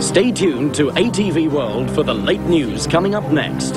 Stay tuned to ATV World for the late news coming up next.